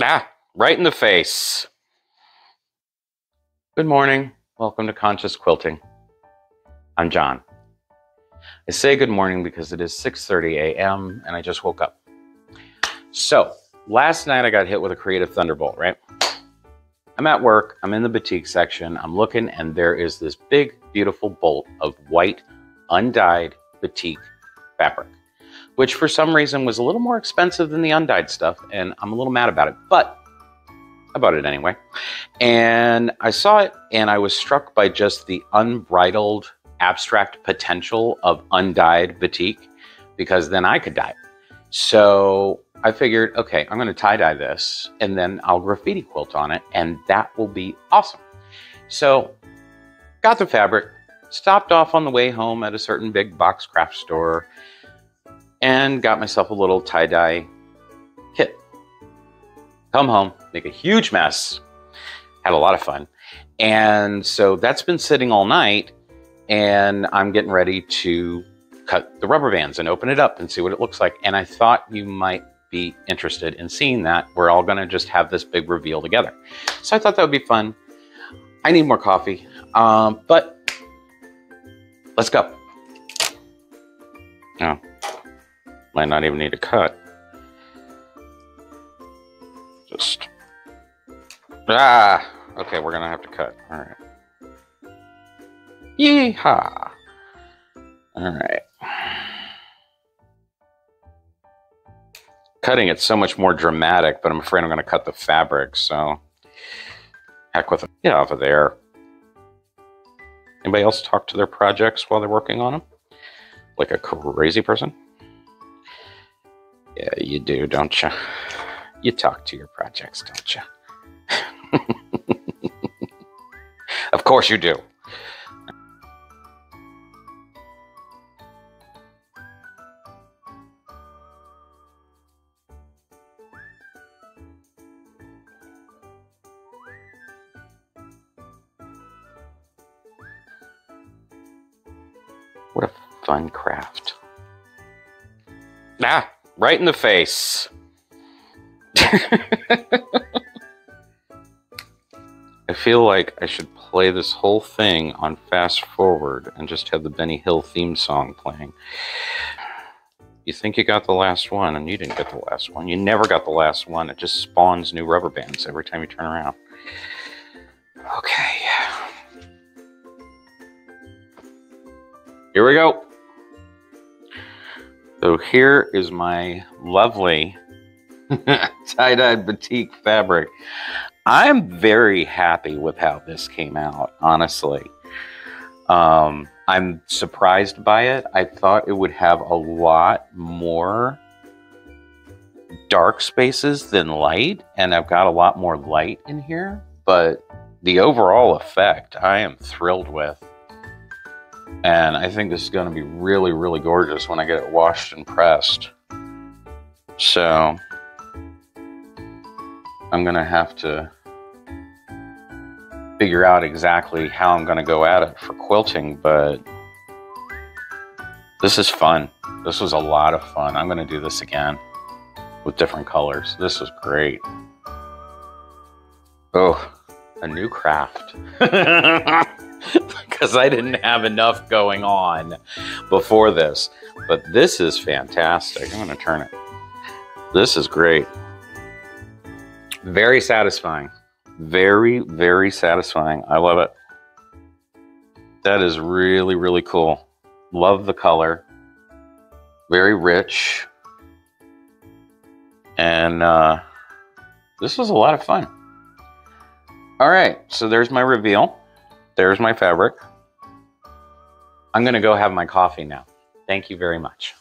Ah, right in the face. Good morning. Welcome to Conscious Quilting. I'm John. I say good morning because it is 6:30 a.m. and I just woke up. So, last night I got hit with a creative thunderbolt, right? I'm at work, I'm in the batik section, I'm looking and there is this big beautiful bolt of white undyed batik fabric which for some reason was a little more expensive than the undyed stuff, and I'm a little mad about it, but I bought it anyway. And I saw it, and I was struck by just the unbridled abstract potential of undyed batik, because then I could dye it. So I figured, okay, I'm going to tie dye this, and then I'll graffiti quilt on it, and that will be awesome. So got the fabric, stopped off on the way home at a certain big box craft store and got myself a little tie-dye kit. Come home, make a huge mess, had a lot of fun. And so that's been sitting all night and I'm getting ready to cut the rubber bands and open it up and see what it looks like. And I thought you might be interested in seeing that. We're all gonna just have this big reveal together. So I thought that would be fun. I need more coffee, um, but let's go. Oh, might not even need to cut. Just. Ah! Okay, we're gonna have to cut. Alright. Yeehaw! Alright. Cutting it's so much more dramatic, but I'm afraid I'm gonna cut the fabric, so. Heck with it. Get off of there. Anybody else talk to their projects while they're working on them? Like a crazy person? Yeah, you do, don't you? You talk to your projects, don't you? of course you do. What a fun craft. Ah! Right in the face. I feel like I should play this whole thing on fast forward and just have the Benny Hill theme song playing. You think you got the last one, and you didn't get the last one. You never got the last one. It just spawns new rubber bands every time you turn around. Okay. Here we go. So here is my lovely tie-dyed batik fabric. I'm very happy with how this came out, honestly. Um, I'm surprised by it. I thought it would have a lot more dark spaces than light, and I've got a lot more light in here, but the overall effect I am thrilled with. And I think this is going to be really, really gorgeous when I get it washed and pressed. So I'm going to have to figure out exactly how I'm going to go at it for quilting, but this is fun. This was a lot of fun. I'm going to do this again with different colors. This was great. Oh, a new craft. because I didn't have enough going on before this. But this is fantastic. I'm going to turn it. This is great. Very satisfying. Very, very satisfying. I love it. That is really, really cool. Love the color. Very rich. And uh, this was a lot of fun. All right, so there's my reveal. There's my fabric. I'm going to go have my coffee now. Thank you very much.